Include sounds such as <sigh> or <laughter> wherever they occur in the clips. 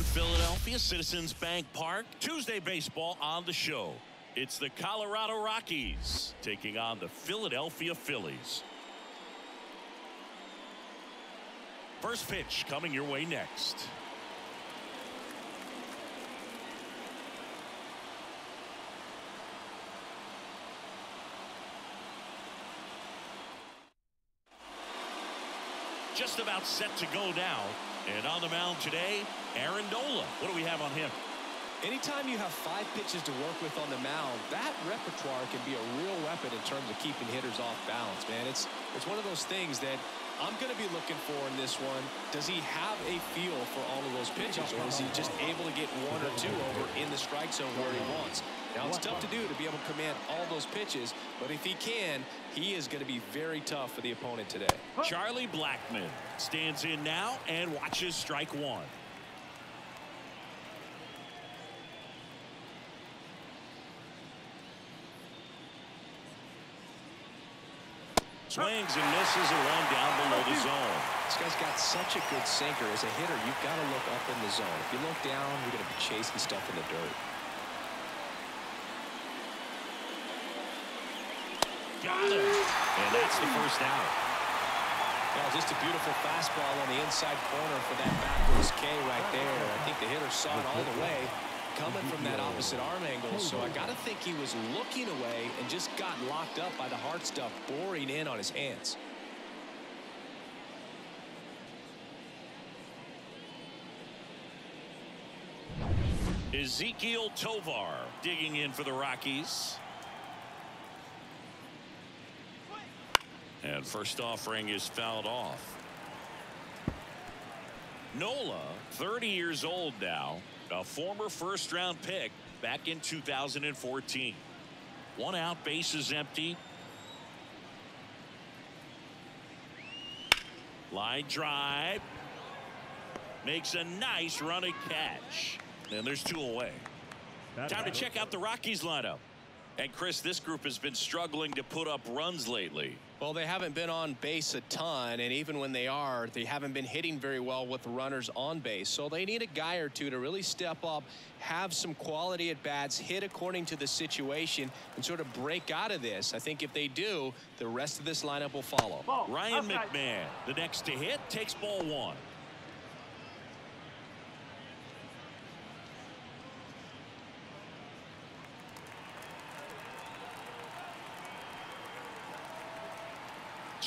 in Philadelphia, Citizens Bank Park. Tuesday baseball on the show. It's the Colorado Rockies taking on the Philadelphia Phillies. First pitch coming your way next. Just about set to go now. And on the mound today, Aaron Nola. What do we have on him? Anytime you have five pitches to work with on the mound, that repertoire can be a real weapon in terms of keeping hitters off balance, man. It's it's one of those things that I'm going to be looking for in this one. Does he have a feel for all of those pitches, or is he just able to get one or two over in the strike zone where he wants? Now, it's tough to do to be able to command all those pitches, but if he can, he is going to be very tough for the opponent today. Charlie Blackmon stands in now and watches strike one. Swings and misses a one down below the zone. This guy's got such a good sinker. As a hitter, you've got to look up in the zone. If you look down, you're going to be chasing stuff in the dirt. Got him. And that's the first out. Well, just a beautiful fastball on the inside corner for that backwards K right there. I think the hitter saw it all the way coming from that opposite arm angle. So I got to think he was looking away and just got locked up by the hard stuff boring in on his hands. Ezequiel Tovar digging in for the Rockies. And first offering is fouled off. Nola, 30 years old now, a former first round pick back in 2014. One out, bases empty. Line drive. Makes a nice running catch. And there's two away. Time to check out the Rockies lineup. And Chris, this group has been struggling to put up runs lately. Well, they haven't been on base a ton, and even when they are, they haven't been hitting very well with runners on base. So they need a guy or two to really step up, have some quality at bats, hit according to the situation, and sort of break out of this. I think if they do, the rest of this lineup will follow. Ball. Ryan okay. McMahon, the next to hit, takes ball one.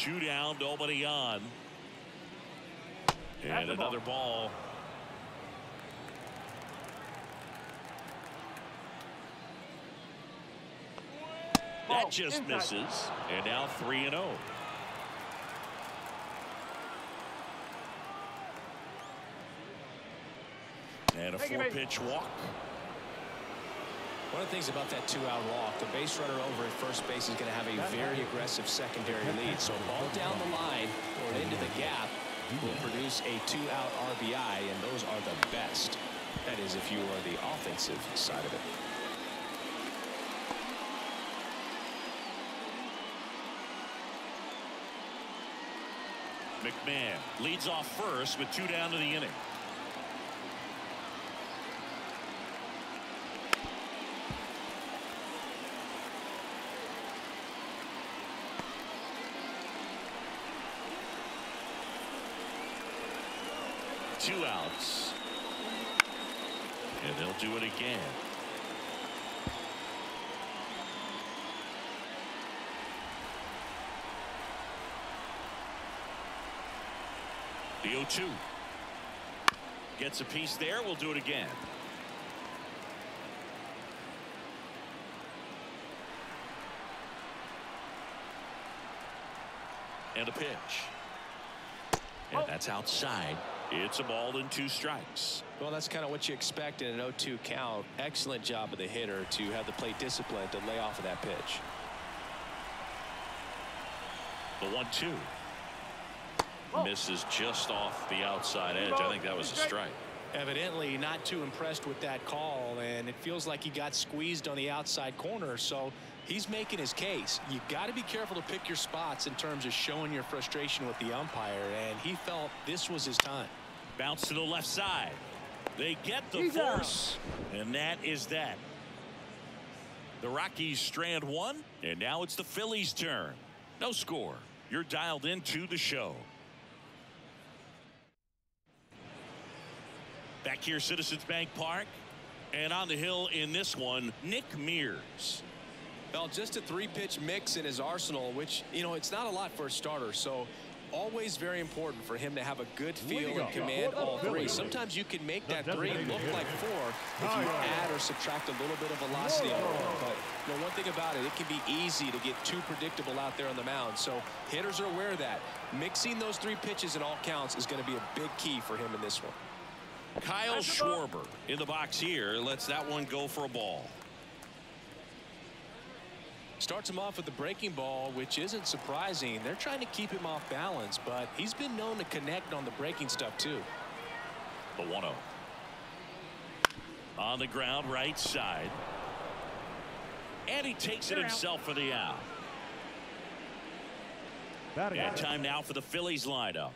Two down, nobody on. And another ball. ball. That just Impact. misses. And now 3 and 0. And a four pitch walk. One of the things about that two-out walk, the base runner over at first base is going to have a very aggressive secondary lead. So a ball down the line or into the gap will produce a two-out RBI, and those are the best. That is if you are the offensive side of it. McMahon leads off first with two down to the inning. two outs. And they'll do it again. The 0-2. Gets a piece there. We'll do it again. And a pitch. And oh. that's outside. It's a ball and two strikes. Well, that's kind of what you expect in an 0-2 count. Excellent job of the hitter to have the plate discipline to lay off of that pitch. The 1-2. Misses just off the outside edge. I think that was a strike. Evidently not too impressed with that call, and it feels like he got squeezed on the outside corner, so he's making his case. You got to be careful to pick your spots in terms of showing your frustration with the umpire, and he felt this was his time. Bounce to the left side. They get the He's force, and that is that. The Rockies strand one, and now it's the Phillies' turn. No score. You're dialed into the show. Back here, Citizens Bank Park. And on the hill in this one, Nick Mears. Well, just a three-pitch mix in his arsenal, which, you know, it's not a lot for a starter. So always very important for him to have a good feel and command all three. Sometimes you can make that three look like four if you add or subtract a little bit of velocity on it. But you know, one thing about it, it can be easy to get too predictable out there on the mound. So hitters are aware of that. Mixing those three pitches in all counts is going to be a big key for him in this one. Kyle Schwarber in the box here lets that one go for a ball. Starts him off with the breaking ball, which isn't surprising. They're trying to keep him off balance, but he's been known to connect on the breaking stuff too. The 1 0. On the ground, right side. And he takes it himself for the out. And time now for the Phillies lineup.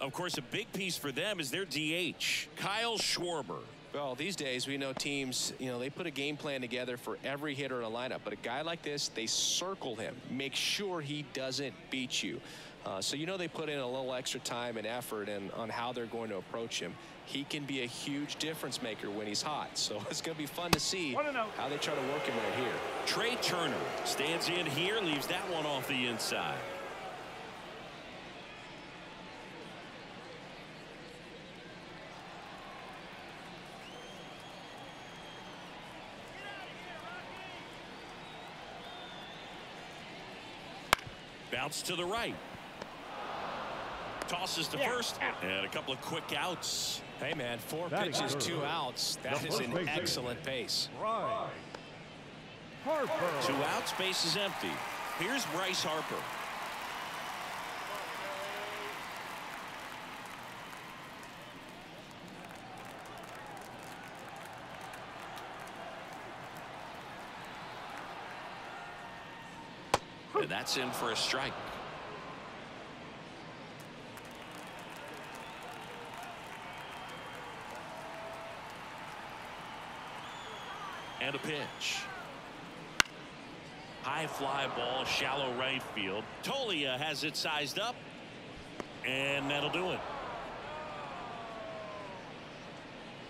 Of course, a big piece for them is their DH, Kyle Schwarber. Well, these days we know teams, you know, they put a game plan together for every hitter in a lineup. But a guy like this, they circle him, make sure he doesn't beat you. Uh, so you know they put in a little extra time and effort and on how they're going to approach him. He can be a huge difference maker when he's hot. <laughs> So it's going to be fun to see how they try to work him right here. Trea Turner stands in here, leaves that one off the inside. Bounce to the right. Tosses to first. And a couple of quick outs. Hey, man, four pitches, two outs. That is an excellent pace. Right. Harper. Two outs, base is empty. Here's Bryce Harper. That's in for a strike. And a pitch. High fly ball, shallow right field. Toglia has it sized up. And that'll do it.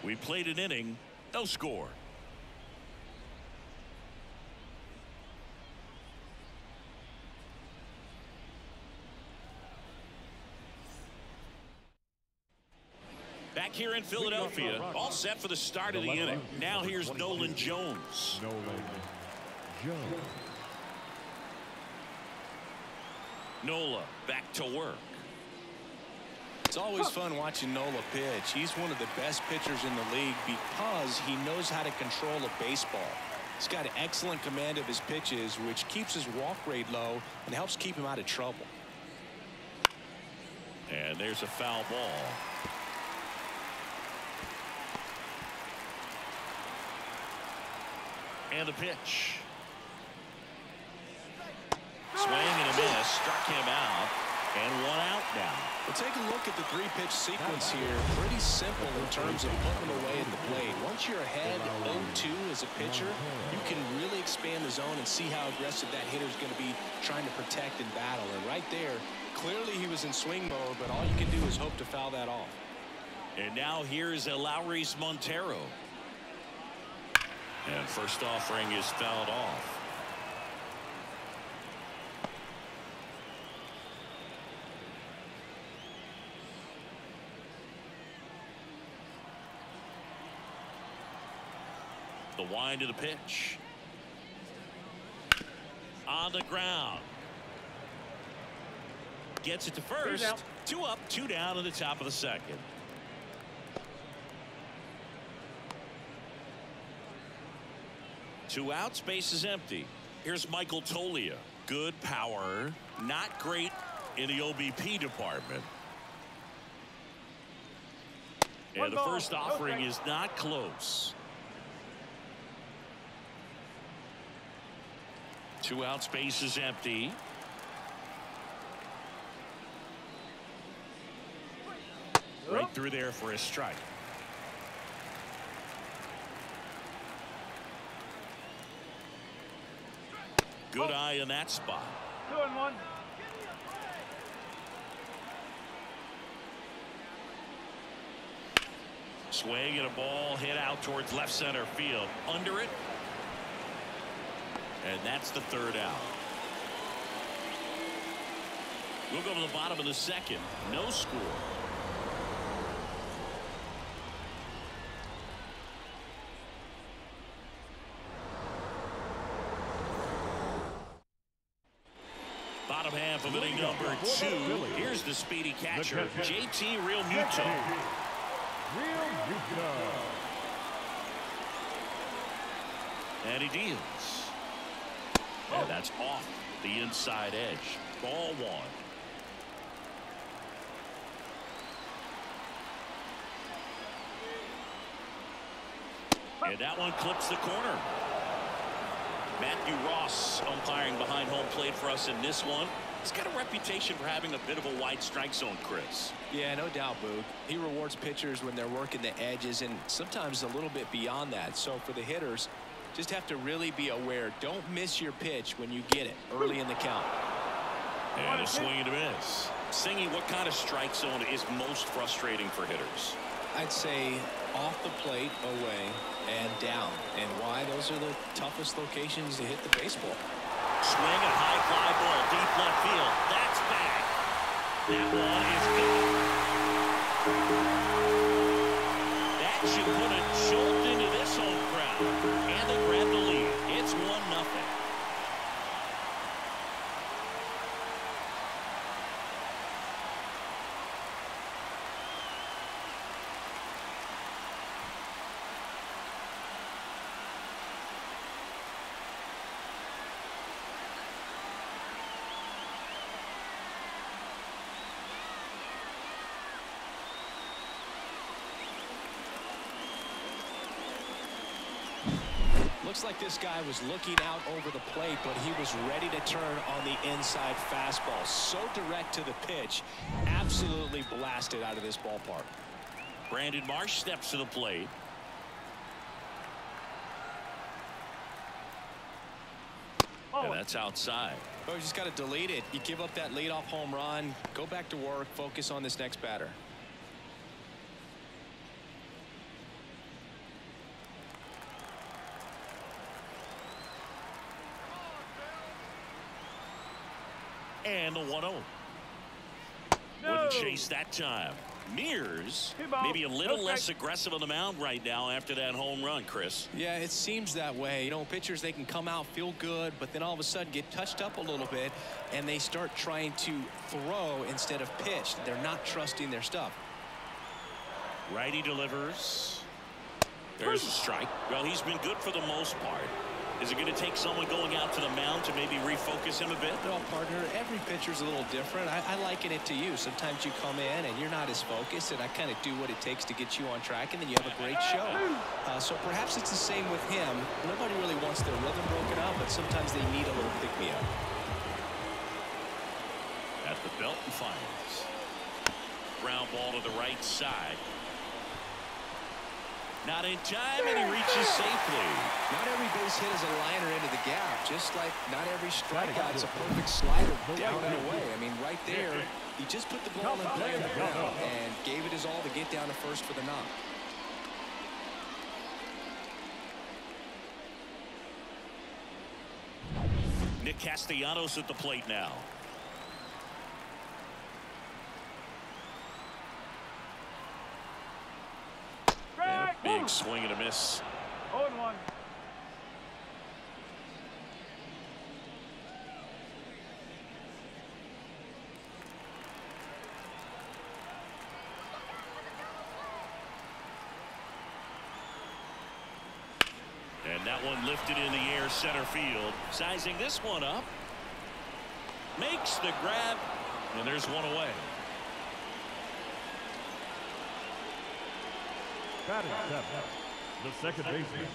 We played an inning, no score. Here in Philadelphia, all set for the start of the inning. Now here's Nolan Jones. Nolan Jones. Nola back to work. It's always fun watching Nola pitch. He's one of the best pitchers in the league because he knows how to control a baseball. He's got excellent command of his pitches, which keeps his walk rate low and helps keep him out of trouble. And there's a foul ball. And a pitch. Swing and a miss. Struck him out. And one out now. Well, take a look at the three-pitch sequence here. Pretty simple in terms of putting away at the plate. Once you're ahead 0-2 as a pitcher, you can really expand the zone and see how aggressive that hitter's going to be trying to protect and battle. And right there, clearly he was in swing mode, but all you can do is hope to foul that off. And now here's Elehuris Montero. And first offering is fouled off. The wind of the pitch. On the ground. Gets it to first. Two up, two down in the top of the second. Two outs, base is empty. Here's Michael Toglia. Good power, not great in the OBP department. And the first offering is not close. Two outs, base is empty. Right through there for a strike. Good eye in that spot. Two and one. Swing and a ball hit out towards left center field. Under it. And that's the third out. We'll go to the bottom of the second. No score. Of inning number two. Here's the speedy catcher, JT Realmuto. Real Muto. And he deals. And that's off the inside edge. Ball one. And that one clips the corner. Matthew Ross umpiring behind home plate for us in this one. He's got a reputation for having a bit of a wide strike zone, Chris. Yeah, no doubt, Boog. He rewards pitchers when they're working the edges and sometimes a little bit beyond that. So for the hitters, just have to really be aware. Don't miss your pitch when you get it early in the count. And a swing and a miss. Singy, what kind of strike zone is most frustrating for hitters? I'd say off the plate, away, and down. And why? Those are the toughest locations to hit the baseball. Swing a high fly ball deep left field. That's back. That one is gone. That should put a jolt into this home crowd. And they grab the lead. It's 1 Looks like this guy was looking out over the plate, but he was ready to turn on the inside fastball. So direct to the pitch. Absolutely blasted out of this ballpark. Brandon Marsh steps to the plate. Oh. And that's outside. But you just got to delete it. You give up that leadoff home run. Go back to work. Focus on this next batter. And the 1-0. Wouldn't chase that time. Mears maybe a little less aggressive on the mound right now after that home run, Chris. Yeah, it seems that way. You know, pitchers, they can come out, feel good, but then all of a sudden get touched up a little bit, and they start trying to throw instead of pitch. They're not trusting their stuff. Righty delivers. There's a strike. Well, he's been good for the most part. Is it going to take someone going out to the mound to maybe refocus him a bit? No, partner, every pitcher's a little different. I, I liken it to you. Sometimes you come in and you're not as focused, and I kind of do what it takes to get you on track, and then you have a great show. Uh, so perhaps it's the same with him. Nobody really wants their rhythm broken up, but sometimes they need a little pick-me-up. At the belt and finals. Ground ball to the right side. Not in time, and he reaches safely. Not every base hit is a liner into the gap, just like not every strikeout's a perfect slider down and away. I mean, right there, he just put the ball in play on the ground and gave it his all to get down to first for the knock. Nick Castellanos at the plate now. And a big swing and a miss. 0 and 1. And that one lifted in the air center field. Sizing this one up. Makes the grab. And there's one away. Batting seven, the second baseman,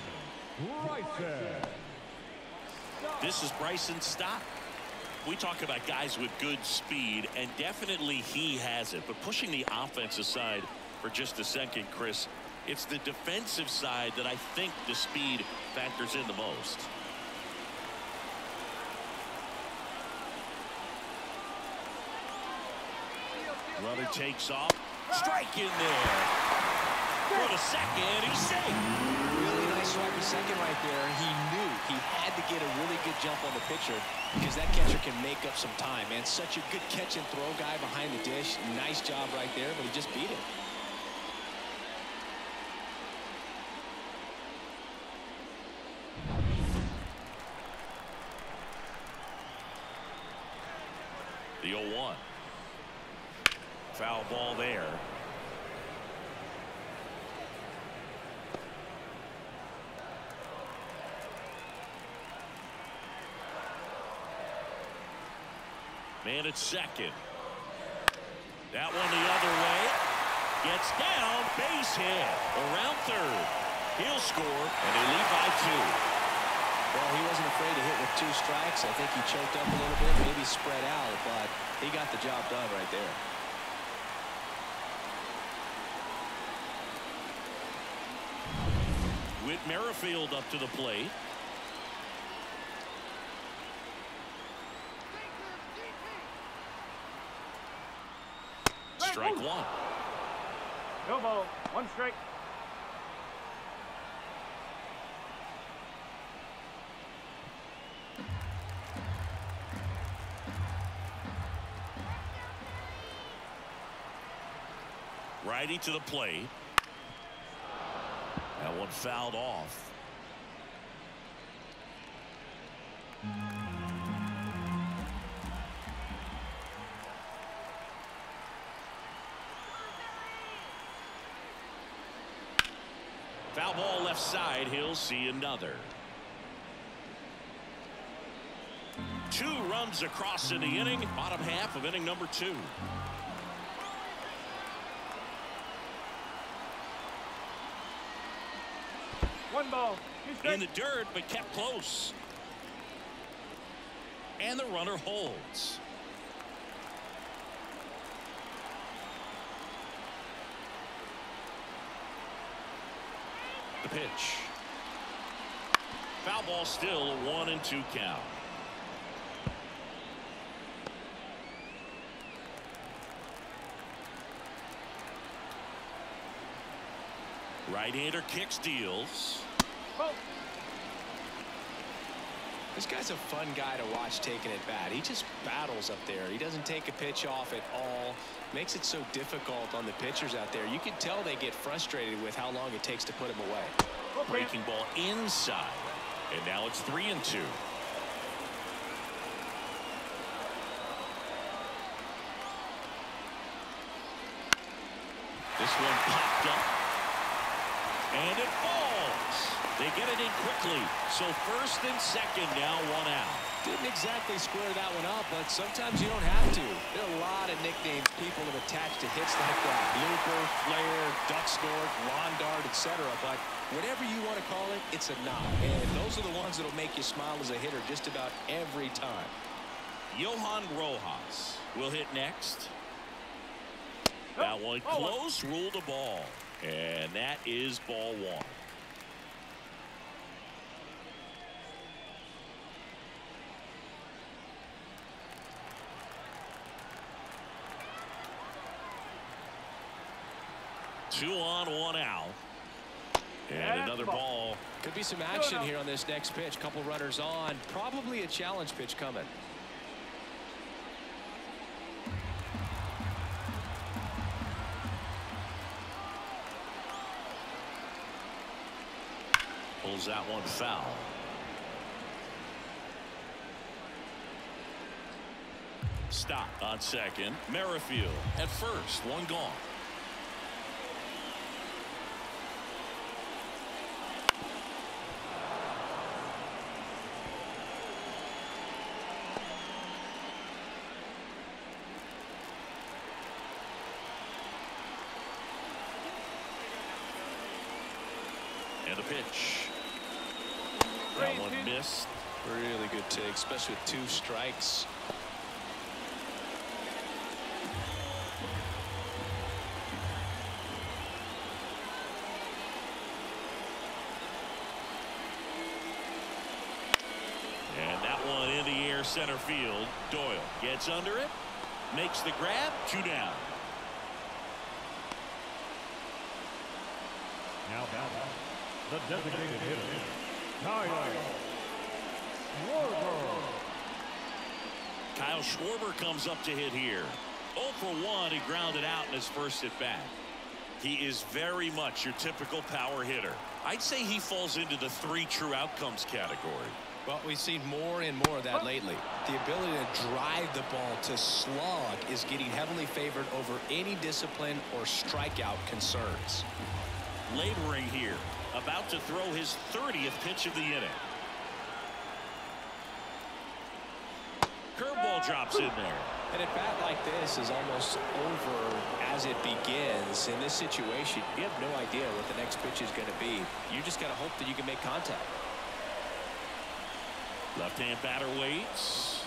Bryson. This is Bryson Stott. We talk about guys with good speed, and definitely he has it. But pushing the offense aside for just a second, Chris, it's the defensive side that I think the speed factors in the most. Runner takes off. Strike in there. For the second, he's safe. Really nice swipe of second right there. He knew he had to get a really good jump on the pitcher because that catcher can make up some time, man. Such a good catch and throw guy behind the dish. Nice job right there, but he just beat it. The 0-1. Foul ball there. Man at second. That one the other way. Gets down. Base hit. Around third. He'll score, and they lead by two. Well, he wasn't afraid to hit with two strikes. I think he choked up a little bit, maybe spread out, but he got the job done right there. Whit Merrifield up to the plate. Strike oh. one. No ball. One strike. Righty to the plate. That one fouled off. Left side. He'll see another. Two runs across in the inning. Bottom half of inning number two. One ball. In the dirt, but kept close. And the runner holds. The pitch. Foul ball still a one and two count. Right-hander kicks deals. Ball. This guy's a fun guy to watch taking it bat. He just battles up there. He doesn't take a pitch off at all. Makes it so difficult on the pitchers out there. You can tell they get frustrated with how long it takes to put him away. Breaking ball inside. And now it's three and two. This one popped up. And it falls. They get it in quickly. So first and second now one out. Didn't exactly square that one up, but sometimes you don't have to. There are a lot of nicknames people have attached to hits like that. Blooper, flare, duck snort, lawn dart, etc. But whatever you want to call it, it's a knock. And those are the ones that'll make you smile as a hitter just about every time. Johan Rojas will hit next. Oh. That one oh, one. close, ruled a ball. And that is ball one. Two on, one out. And another ball. ball. Could be some action here on this next pitch. Couple runners on. Probably a challenge pitch coming. Pulls that one foul. Stop on second. Merrifield at first. One gone. especially with two strikes. And that one in the air center field. Doyle gets under it, makes the grab, two down. Now, now, the designated hitter, Schwarber. Kyle Schwarber comes up to hit here. 0 for 1. He grounded out in his first at bat. He is very much your typical power hitter. I'd say he falls into the three true outcomes category. Well, we've seen more and more of that lately. The ability to drive the ball to slog is getting heavily favored over any discipline or strikeout concerns. Laboring here. About to throw his 30th pitch of the inning. Curveball drops in there. And a bat like this is almost over as it begins. In this situation, you have no idea what the next pitch is going to be. You just got to hope that you can make contact. Left-hand batter waits.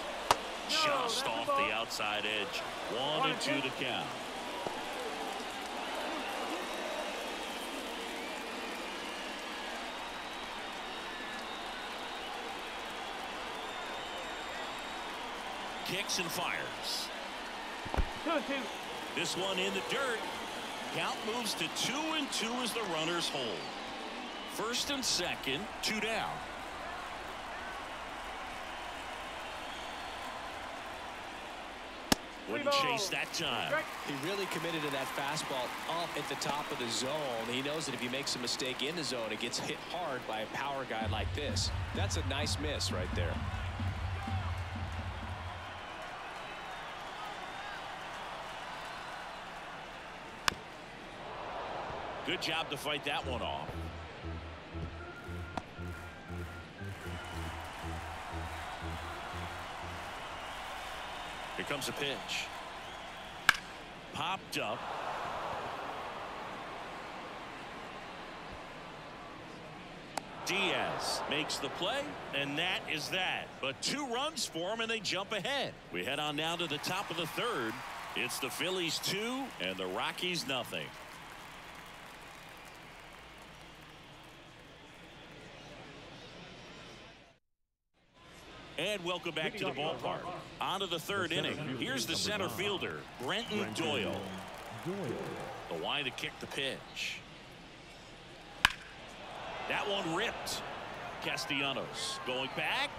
Just off the outside edge. One and two to count. Kicks and fires. Two and two. This one in the dirt. Count moves to two and two as the runners hold. First and second, two down. Wouldn't chase that time. He really committed to that fastball up at the top of the zone. He knows that if he makes a mistake in the zone, it gets hit hard by a power guy like this. That's a nice miss right there. Good job to fight that one off. Here comes a pitch. Popped up. Diaz makes the play, and that is that. But two runs for him, and they jump ahead. We head on now to the top of the third. It's the Phillies two and the Rockies nothing. And welcome back to the ballpark. On to the third inning. Here's the center fielder, Brenton Doyle. The wide to kick the pitch. That one ripped. Castellanos going back.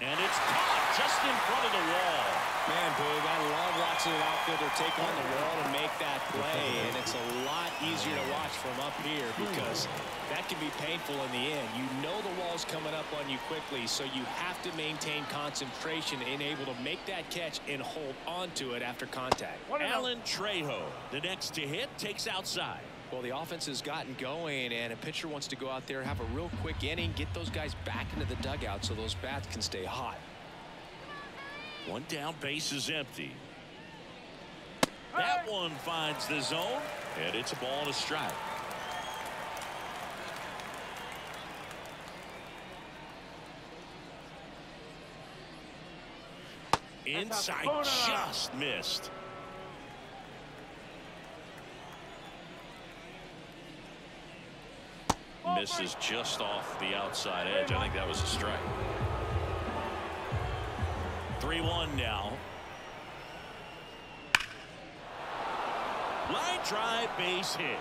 And it's caught just in front of the wall. Man, Boog, I love watching an outfielder take on the wall and make that play. And it's a lot easier to watch from up here because that can be painful in the end. You know the wall's coming up on you quickly, so you have to maintain concentration and able to make that catch and hold on to it after contact. Oh. Alan Trejo, the next to hit, takes outside. Well, the offense has gotten going, and a pitcher wants to go out there, have a real quick inning, get those guys back into the dugout so those bats can stay hot. One down, base is empty. That one finds the zone, and it's a ball and a strike. Inside just missed. Misses just off the outside edge. I think that was a strike. 3-1 now. Line drive base hit.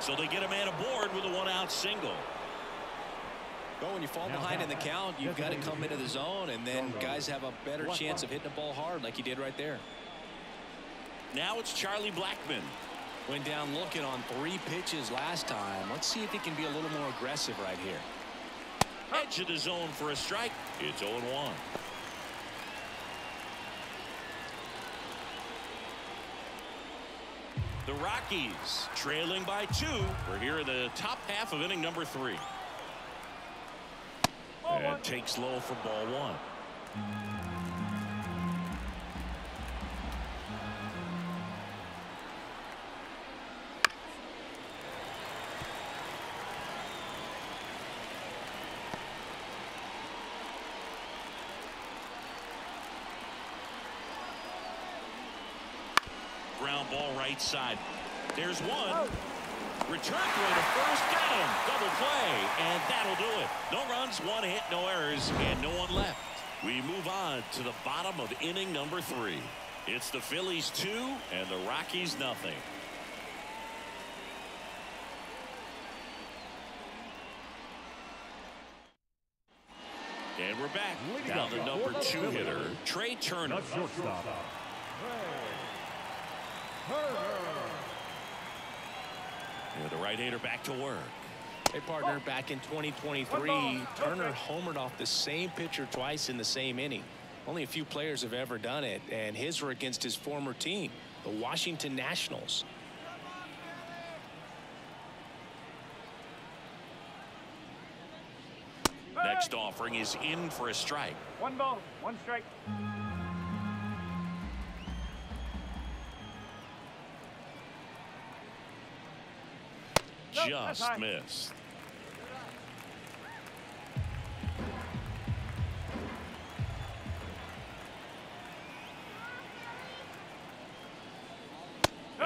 So they get a man aboard with a one out single. Well, when you fall behind in the count, you've got to come into the zone, and then guys have a better chance of hitting the ball hard like he did right there. Now it's Charlie Blackmon. Went down looking on three pitches last time. Let's see if he can be a little more aggressive right here. Edge of the zone for a strike. It's 0-1. The Rockies trailing by two. We're here in the top half of inning number three. Oh, and takes low for ball one. right side. There's one. Return throw to first, got him. Double play, and that'll do it. No runs, one hit, no errors, and no one left. We move on to the bottom of inning number three. It's the Phillies two and the Rockies nothing. And we're back. Down the number two hitter, Trea Turner. The shortstop. Yeah, the right-hander back to work. Hey, partner, back in 2023, Turner homered off the same pitcher twice in the same inning. Only a few players have ever done it, and his were against his former team, the Washington Nationals. Next offering is in for a strike. One ball, one strike. Just missed.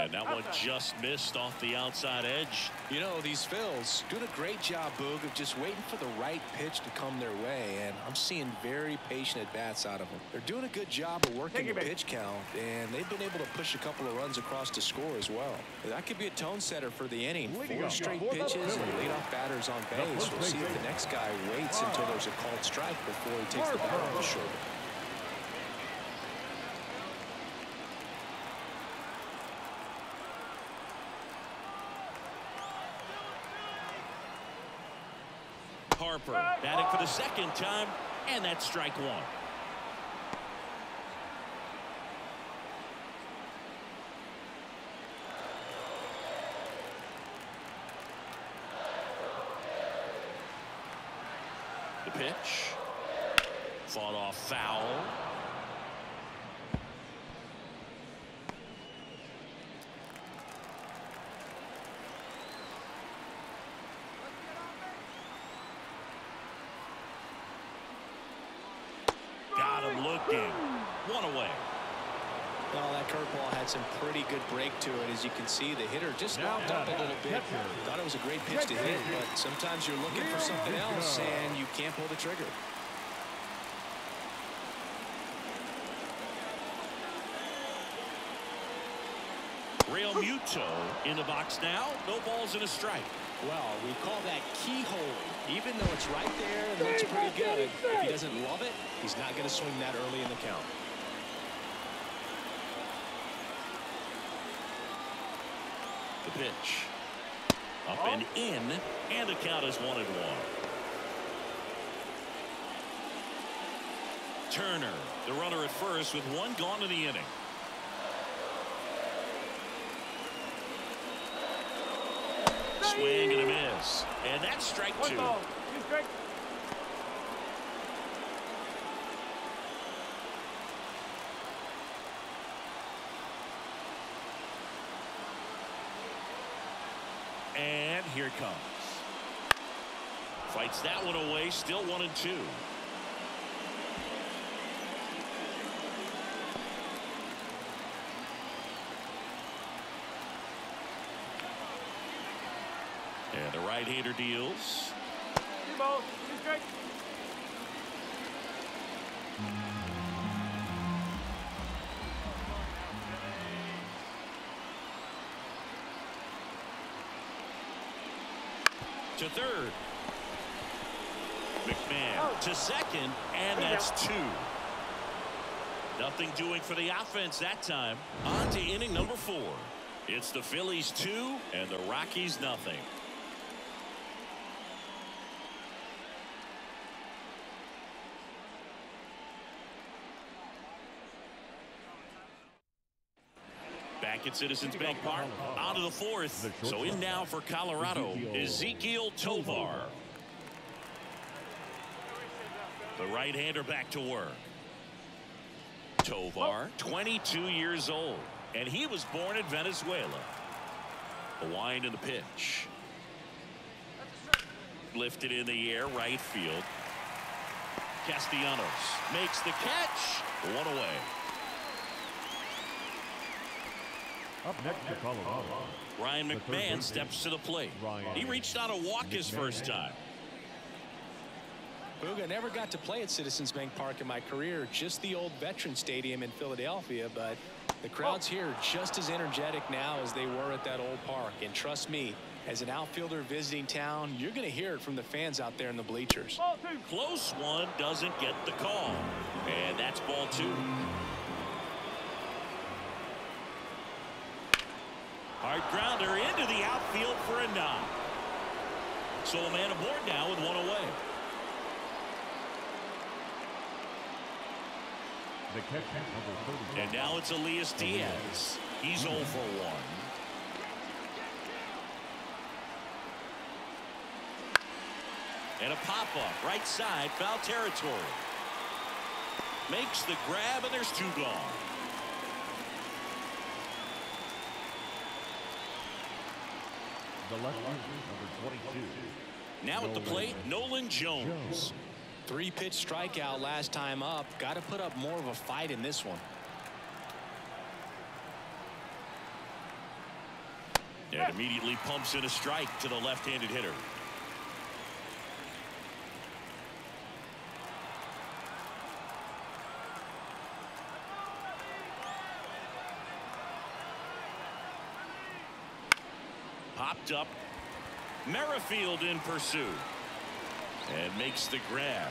And that one just missed off the outside edge. You know, these Phils doing a great job, Boog, of just waiting for the right pitch to come their way, and I'm seeing very patient at-bats out of them. They're doing a good job of working the pitch count, and they've been able to push a couple of runs across to score as well. That could be a tone setter for the inning. Four straight pitches and Phillies. leadoff batters on base. We'll see if the next guy waits until there's a called strike before he takes the bat off the shoulder. Harper batting for the second time, and that's strike one. The pitch. Fought off foul. Looking. One away. Well, that curveball had some pretty good break to it. As you can see, the hitter just Now knocked up a little bit. Thought it was a great pitch to hit, but sometimes you're looking for something else and you can't pull the trigger. Realmuto in the box now. No balls and a strike. Well, we call that keyhole. Even though it's right there and looks pretty good, if he doesn't love it, he's not going to swing that early in the count. The pitch. Up and in, and the count is one and one. Turner, the runner at first with one gone in the inning. Swing and a miss. And that's strike two. ball, two strike. And here it comes. Fights that one away, still one and two. And the right-hander deals. Two balls, two strikes. to third. McMahon oh. to second, and that's two. Nothing doing for the offense that time. On to inning number four. It's the Phillies two and the Rockies nothing. Back at Citizens Bank Park, Out of the fourth. So in now for Colorado, Ezequiel Tovar. The right-hander back to work. Tovar, 22 years old, and he was born in Venezuela. A wind in the pitch. Lifted in the air, right field. Castellanos makes the catch. One away. Up next to Colorado. Ryan McMahon steps to the plate. Ryan He reached out a walk his first time. Boog, I never got to play at Citizens Bank Park in my career, just the old Veteran Stadium in Philadelphia, but the crowds here are just as energetic now as they were at that old park. And trust me, as an outfielder visiting town, you're going to hear it from the fans out there in the bleachers. Ball two. Close one doesn't get the call. And that's ball two. Hard grounder into the outfield for a knock. So a man aboard now with one away. The catch number 31. And now it's Elias Diaz. He's 0 for 1. And a pop-up right side foul territory. Makes the grab and there's two gone. The left number 22. Now at the plate, Nolan Jones. Three pitch strikeout last time up. Got to put up more of a fight in this one. And immediately pumps in a strike to the left-handed hitter. Popped up. Merrifield in pursuit. And makes the grab.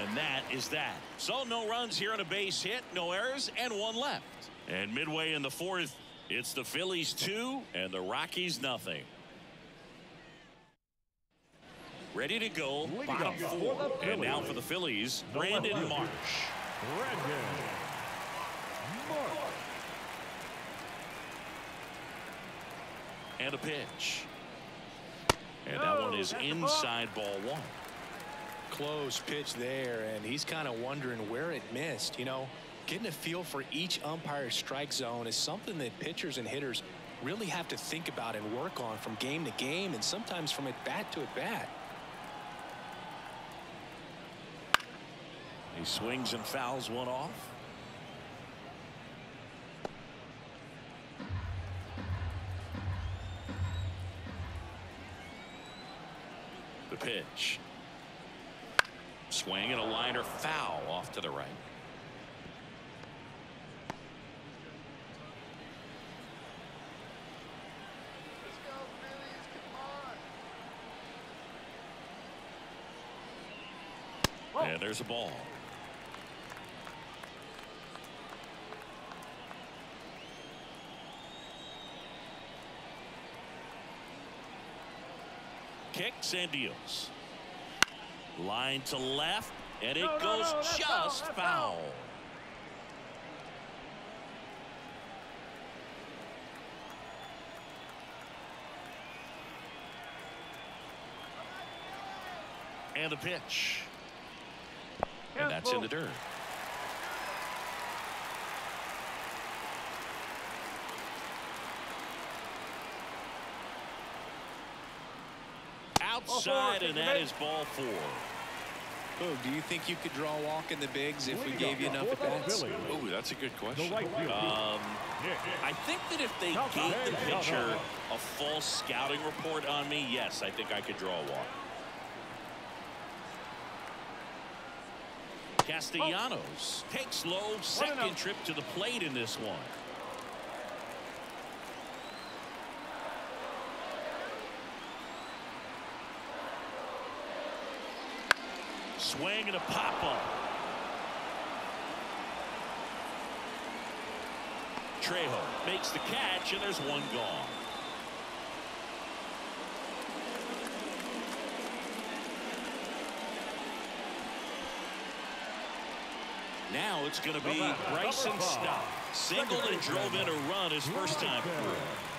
And that is that. So no runs here on a base hit, no errors, and one left. And midway in the fourth, it's the Phillies two and the Rockies nothing. Ready to go, bottom four. And now for the Phillies, Brandon. Marsh. Brandon Marsh. And a pitch. And that oh, one is that's the ball. inside ball one. Close pitch there, and he's kind of wondering where it missed. You know, getting a feel for each umpire's strike zone is something that pitchers and hitters really have to think about and work on from game to game and sometimes from at bat to at bat. He swings and fouls one off. The pitch. Swing and a liner foul off to the right. And there's a ball. Kicks and deals. Line to left, and it No, no, goes no, that's just foul, foul. foul. And the pitch. And that's in the dirt. Outside, and that is ball four. Oh, do you think you could draw a walk in the bigs if we gave you enough for at the bats? Oh, that's a good question. Um, I think that if they gave the pitcher a false scouting report on me, yes, I think I could draw a walk. Castellanos takes low second trip to the plate in this one. Swing and a pop up. Trejo makes the catch and there's one gone. Now it's going to be Bryson Stott. Singled and drove in a run his first time through.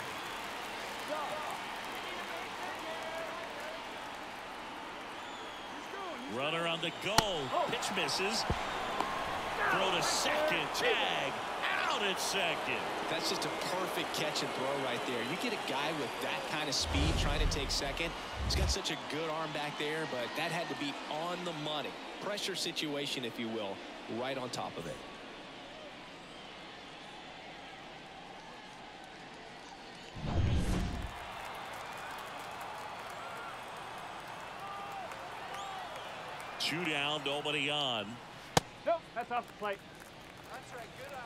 The goal. Pitch misses. Throw to second. Tag. Out at second. That's just a perfect catch and throw right there. You get a guy with that kind of speed trying to take second. He's got such a good arm back there, but that had to be on the money. Pressure situation, if you will, right on top of it. Two down, nobody on. Nope, that's off the plate. That's right, good eye.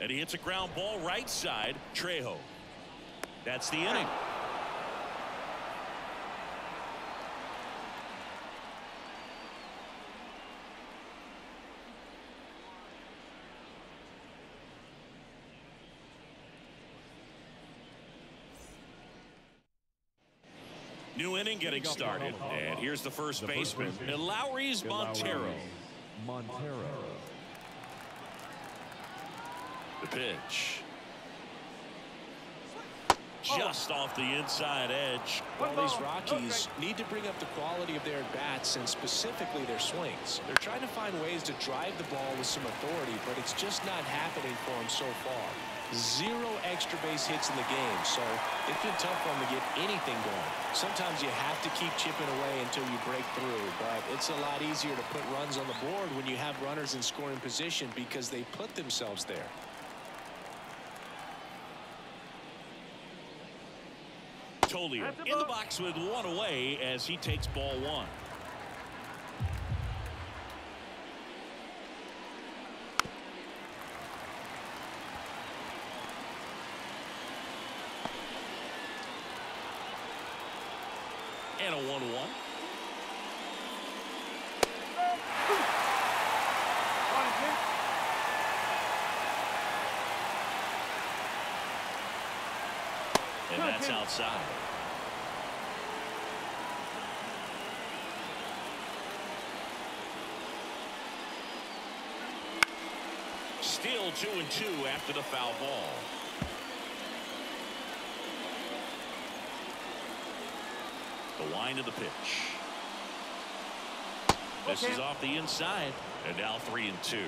And he hits a ground ball right side. Trejo. That's the inning. New inning getting started. And here's the first baseman, Elehuris Montero. Montero. The pitch. Just off the inside edge. Well, these Rockies need to bring up the quality of their bats and specifically their swings. They're trying to find ways to drive the ball with some authority, but it's just not happening for them so far. Zero extra base hits in the game, so it's been tough for them to get anything going. Sometimes you have to keep chipping away until you break through, but it's a lot easier to put runs on the board when you have runners in scoring position because they put themselves there. Toglia in the box with one away as he takes ball one. 1 1. And that's outside. Still two and two after the foul ball. The line of the pitch. This is off the inside. And now three and two.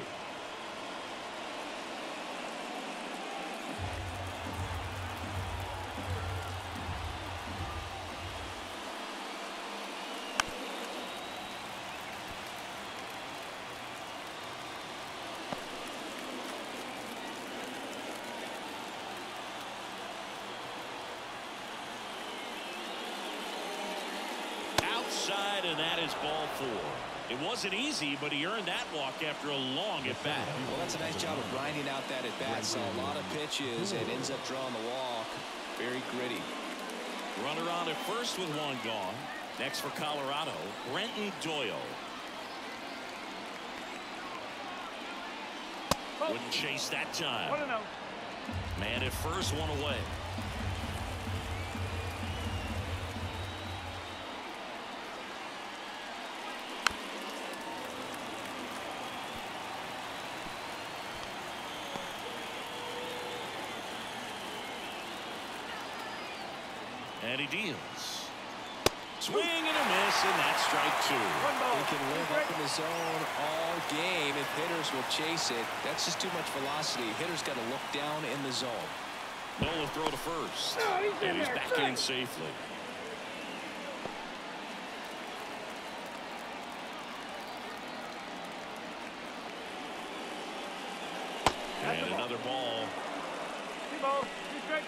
Outside, and that is ball four. It wasn't easy, but he earned that walk after a long at bat. Well, that's a nice job of grinding out that at bat. Saw a lot of pitches and ends up drawing the walk. Very gritty. Runner on at first with one gone. Next for Colorado, Brenton Doyle. Wouldn't chase that time. One and. Man at first, one away. And he deals. Swing and and that's strike two. He can live up in the zone all game if hitters will chase it. That's just too much velocity. Hitters got to look down in the zone. Nola throw to first. No, he's and he's there. back in safely. And another ball. Two balls. Two strikes.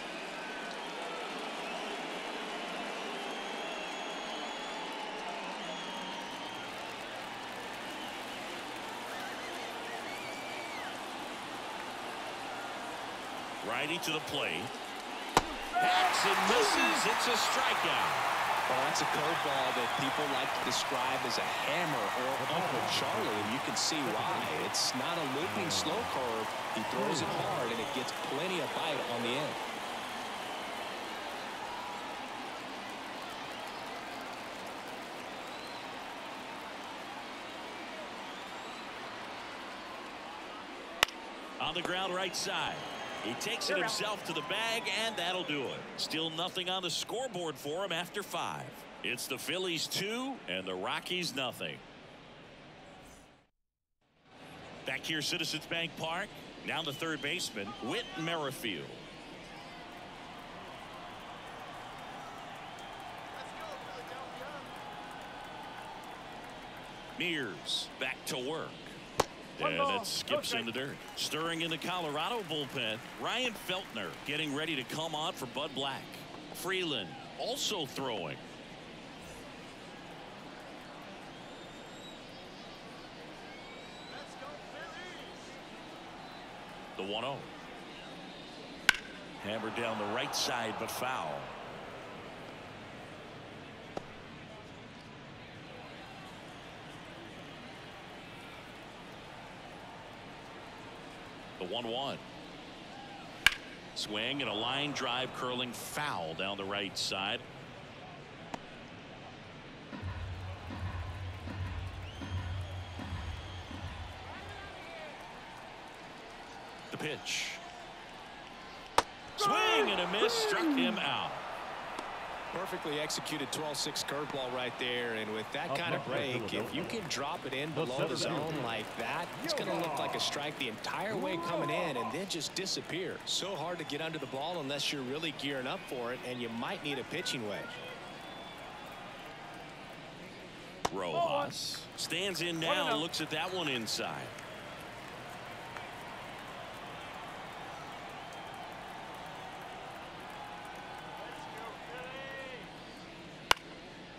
Righty to the plate. Hacks and misses. It's a strikeout. Well, that's a curveball that people like to describe as a hammer or Uncle Charlie, and you can see why. It's not a looping slow curve. He throws it hard, and it gets plenty of bite on the end. On the ground right side. He takes it himself to the bag, and that'll do it. Still nothing on the scoreboard for him after five. It's the Phillies two and the Rockies nothing. Back here, Citizens Bank Park. Now the third baseman, Whit Merrifield. Mears back to work. And it skips in the dirt. Stirring in the Colorado bullpen. Ryan Feltner getting ready to come on for Bud Black. Freeland also throwing. The 1 0. Hammered down the right side, but foul. The 1 1. Swing and a line drive curling foul down the right side. The pitch. Swing and a miss struck him out. Perfectly executed 12-6 curveball right there, and with that kind of break, if you can drop it in below the zone like that, it's going to look like a strike the entire way coming in and then just disappear. So hard to get under the ball unless you're really gearing up for it, and you might need a pitching wedge. Rojas stands in now, looks at that one inside.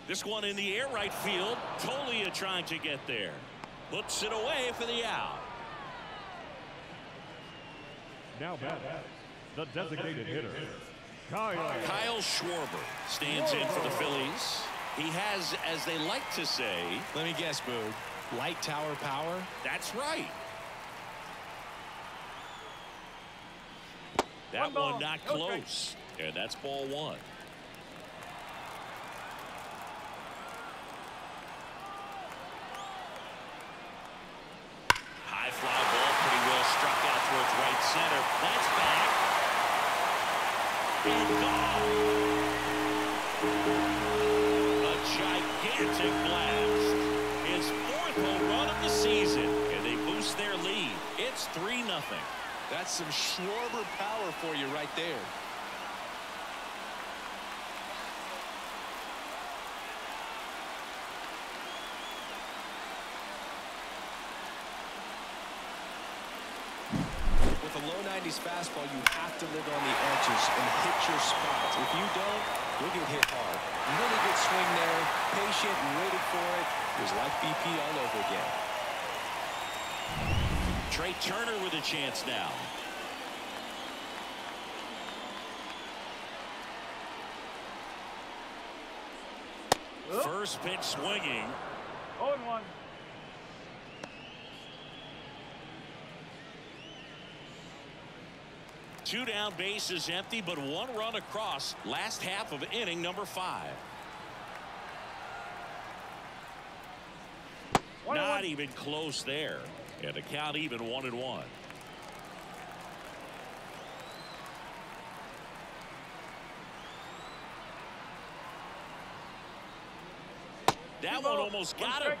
This one in the air right field. Toglia trying to get there. Puts it away for the out. Now bat, the designated hitter, Kyle. Kyle Schwarber stands in for the Phillies. He has, as they like to say, let me guess, Boog, light tower power. That's right. That one, one not close. Okay. And that's ball one. It's 3 nothing. That's some Schwarber power for you right there. With a low 90s fastball, you have to live on the edges and hit your spots. If you don't, you'll get hit hard. Really good swing there, patient, and waited for it. It was like BP all over again. Trea Turner with a chance now. First pitch swinging. 0 1. Two down bases empty, but one run across last half of inning number five. Not even close there. And the count even one and one. That one almost got him.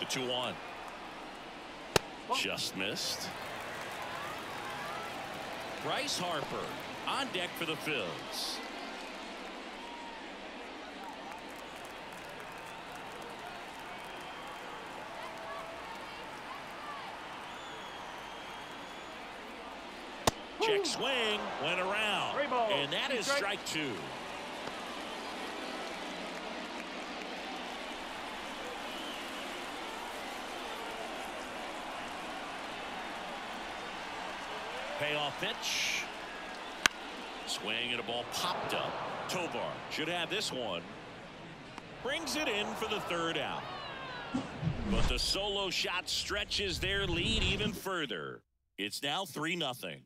The 2 1. Just missed. Bryce Harper on deck for the Phils. Check swing went around and that is strike two. Payoff pitch. Swing and a ball popped up. Tovar should have this one. Brings it in for the third out. But the solo shot stretches their lead even further. It's now 3 nothing.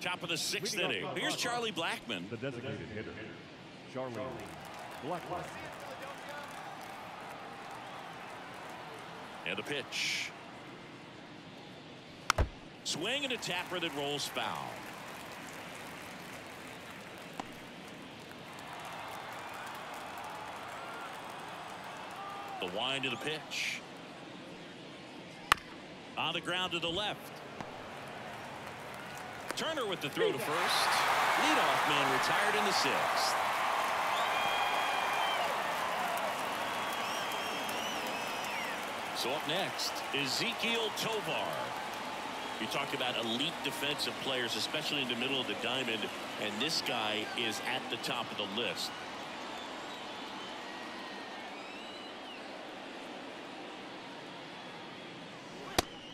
Top of the sixth inning. Here's Charlie Blackmon. The designated hitter, Charlie Blackmon. And a pitch. Swing and a tapper that rolls foul. The wind of the pitch. On the ground to the left. Turner with the throw to first. Leadoff man retired in the sixth. So up next, Ezequiel Tovar. You talk about elite defensive players, especially in the middle of the diamond, and this guy is at the top of the list.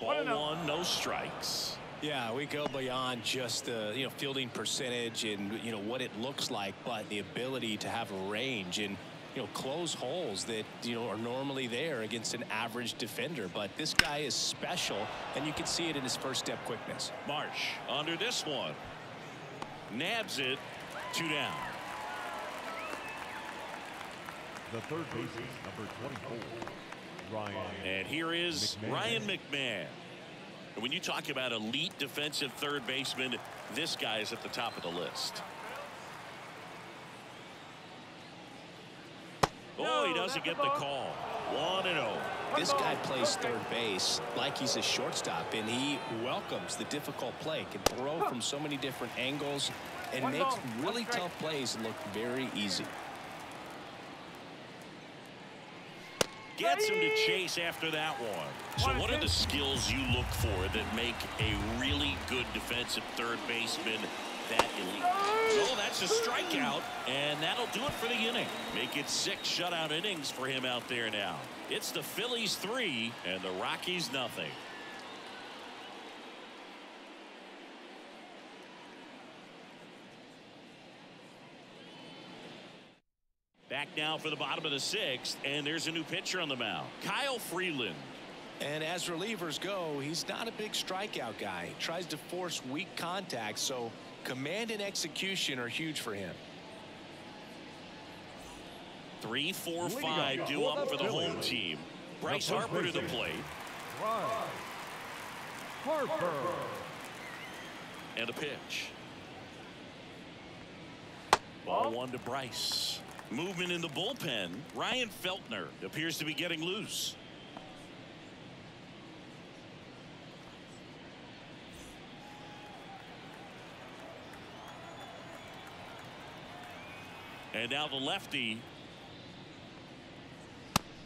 Ball one, no strikes. Yeah, we go beyond just the you know fielding percentage and you know what it looks like, but the ability to have a range and you know close holes that you know are normally there against an average defender. But this guy is special, and you can see it in his first step quickness. Marsh under this one, nabs it, two down. The third baseman, number 24, Ryan. And here is McMahon. Ryan McMahon. And when you talk about elite defensive third baseman, this guy is at the top of the list. Oh, he doesn't get the call. 1 and 0. This guy plays third base like he's a shortstop, and he welcomes the difficult play. Can throw from so many different angles and One makes ball, really tough plays look very easy. Gets him to chase after that one. So what are the skills you look for that make a really good defensive third baseman that elite? So that's a strikeout, and that'll do it for the inning. Make it six shutout innings for him out there now. It's the Phillies three and the Rockies nothing. Back now for the bottom of the sixth, and there's a new pitcher on the mound. Kyle Freeland. And as relievers go, he's not a big strikeout guy. He tries to force weak contact, so command and execution are huge for him. Three, four, Leading five off due up for the the home team. Bryce Harper to the plate. Harper. And a pitch. Ball one to Bryce. Movement in the bullpen. Ryan Feltner appears to be getting loose. And now the lefty.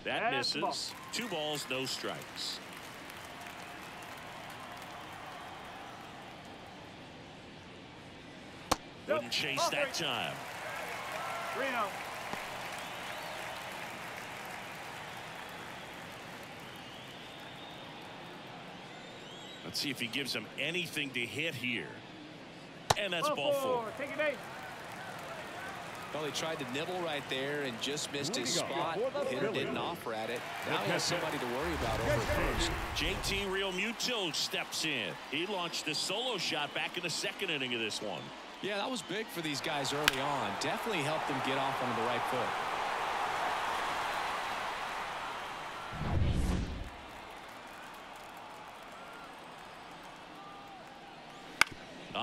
That ball. misses. Two balls, no strikes. Wouldn't chase that time. Reno. Let's see if he gives him anything to hit here. And that's Ball ball four. Take it base. Well, he tried to nibble right there and just missed his spot. off for the Hitter didn't Phillies. offer at it. Now he has somebody to worry about over first. JT Realmuto steps in. He launched a solo shot back in the second inning of this one. Yeah, that was big for these guys early on. Definitely helped them get off on the right foot.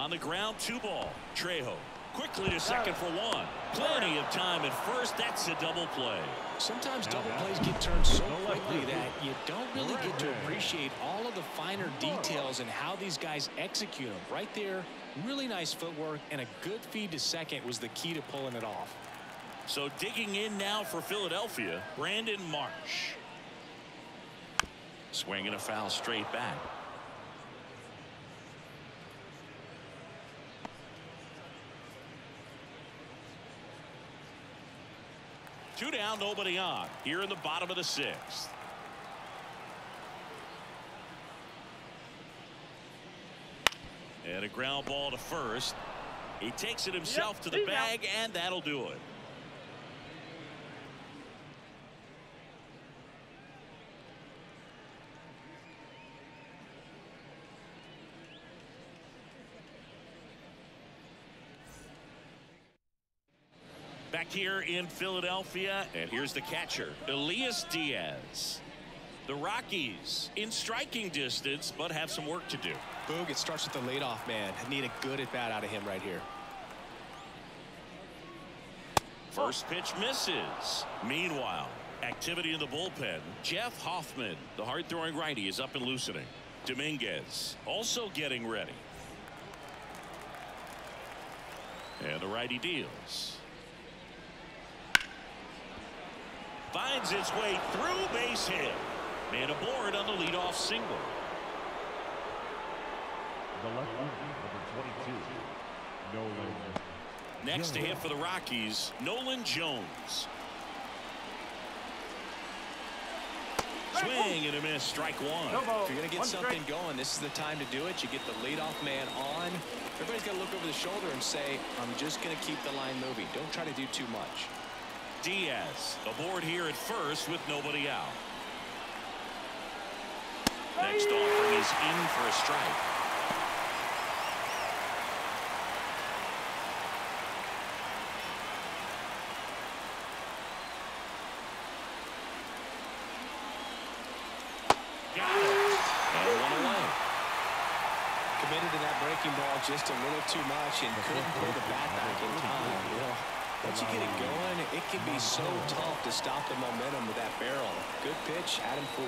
On the ground, two ball. Trejo quickly to second for one. Plenty of time at first. That's a double play. Sometimes double plays get turned so quickly that you don't really get to appreciate all of the finer details and how these guys execute them. Right there, really nice footwork and a good feed to second was the key to pulling it off. So digging in now for Philadelphia, Brandon Marsh. Swinging a foul straight back. Two down, nobody on. Here in the bottom of the sixth. And a ground ball to first. He takes it himself Yep, to the out. bag, and that'll do it. Back here in Philadelphia, and here's the catcher, Elias Diaz. The Rockies in striking distance, but have some work to do. Boog, it starts with the leadoff man. I Need a good at bat out of him right here. First pitch misses. Meanwhile, activity in the bullpen. Jeff Hoffman, the hard-throwing righty, is up and loosening. Dominguez also getting ready. And the righty deals. Finds its way through base hit. Man aboard on the leadoff single. The left number 22, Nolan. Next to hit for the Rockies, Nolan Jones. Swing and a miss, strike one. No. If you're going to get One something strike. going, this is the time to do it. You get the leadoff man on. Everybody's got to look over the shoulder and say, I'm just going to keep the line moving. Don't try to do too much. Diaz aboard here at first with nobody out. Next offering is in for a strike. Got it. And one away. Committed to that breaking ball just a little too much and couldn't pull the bat back in time. Once you get it going, it can be so tough to stop the momentum with that barrel. Good pitch, Adam Food.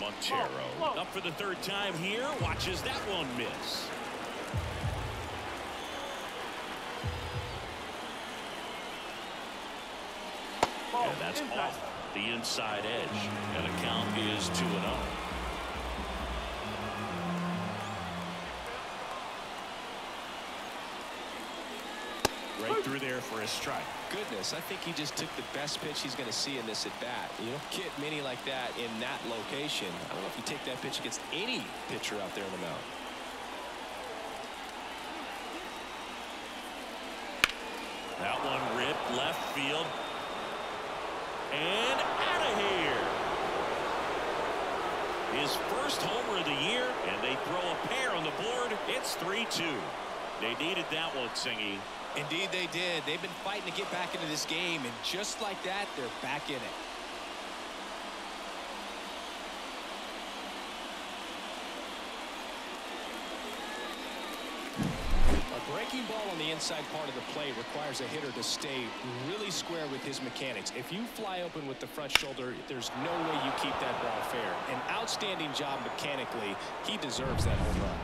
Montero up for the third time here. Watches that one miss. And that's off the inside edge. And the count is 2 for a strike. Goodness, I think he just took the best pitch he's going to see in this at bat. You don't get many like that in that location. I don't know if you take that pitch against any pitcher out there on the mound. That one ripped left field. And out of here. His first homer of the year, and they throw a pair on the board. It's 3-2. They needed that one, Singy. Indeed they did. They've been fighting to get back into this game, and just like that, they're back in it. A breaking ball on the inside part of the plate requires a hitter to stay really square with his mechanics. If you fly open with the front shoulder, there's no way you keep that ball fair. An outstanding job mechanically. He deserves that home run.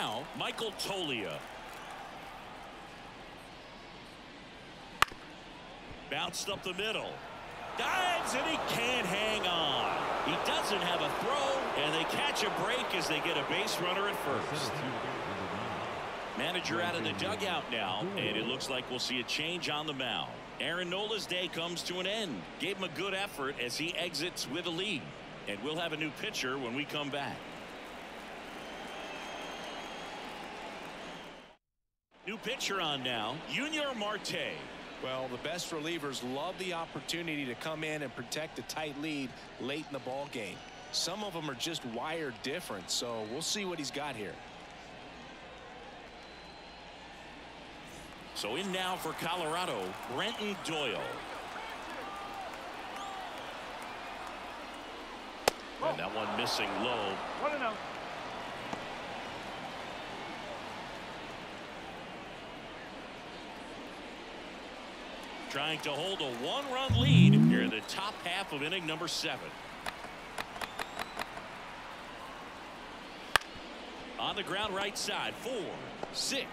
Now, Michael Toglia. Bounced up the middle. Dives and he can't hang on. He doesn't have a throw, and they catch a break as they get a base runner at first. Manager out of the dugout now, and it looks like we'll see a change on the mound. Aaron Nola's day comes to an end. Gave him a good effort as he exits with a lead. And we'll have a new pitcher when we come back. Pitcher on now, Yunior Marte. Well, the best relievers love the opportunity to come in and protect a tight lead late in the ball game. Some of them are just wired different, so we'll see what he's got here. So in now for Colorado, Brenton Doyle. And that one missing low. Oh. One and oh. Trying to hold a one-run lead here in the top half of inning number seven. On the ground right side, four, six,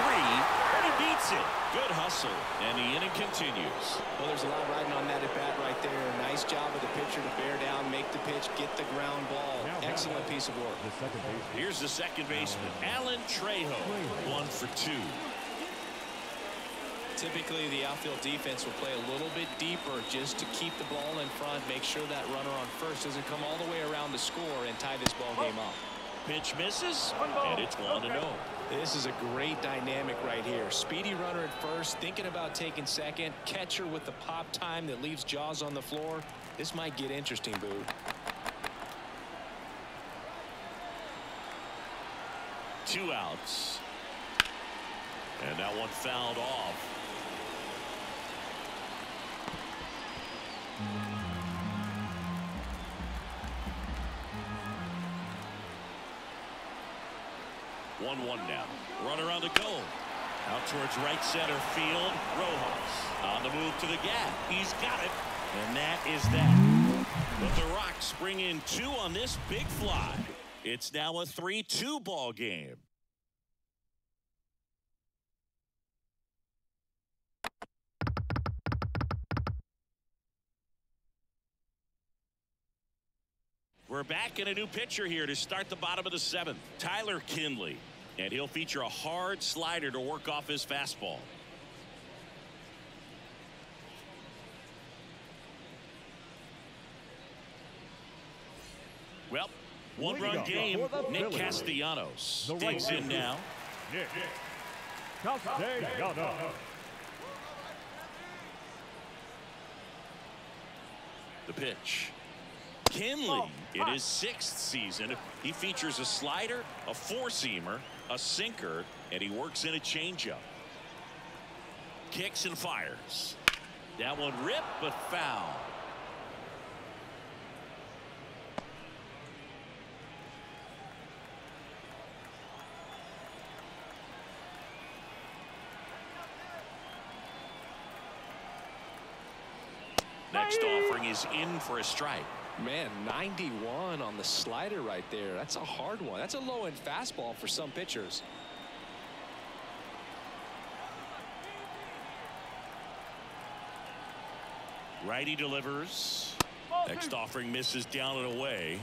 three, and he beats it. Good hustle, and the inning continues. Well, there's a lot riding on that at bat right there. Nice job of the pitcher to bear down, make the pitch, get the ground ball. Excellent piece of work. The second baseman. Here's the second baseman, Alan Trejo, one for two. Typically, the outfield defense will play a little bit deeper just to keep the ball in front, make sure that runner on first doesn't come all the way around to score and tie this ball game up. Pitch misses, and it's one to Okay. no. This is a great dynamic right here. Speedy runner at first, thinking about taking second. Catcher with the pop time that leaves Jaws on the floor. This might get interesting, Boog. Two outs. And that one fouled off. One one now. Runner on the goal. Out towards right center field. Rojas on the move to the gap. He's got it. And that is that. But the Rocks bring in two on this big fly. It's now a 3-2 ball game. We're back in a new pitcher here to start the bottom of the seventh. Tyler Kinley. And he'll feature a hard slider to work off his fastball. Well, one run game. Nick Castellanos digs in now. Nick Castellanos. The pitch. Kinley oh, in his sixth season. He features a slider, a four-seamer, a sinker, and he works in a changeup. Kicks and fires. That one ripped but foul. Next offering is in for a strike. Man, 91 on the slider right there. That's a hard one. That's a low-end fastball for some pitchers. Righty delivers. Next offering misses down and away.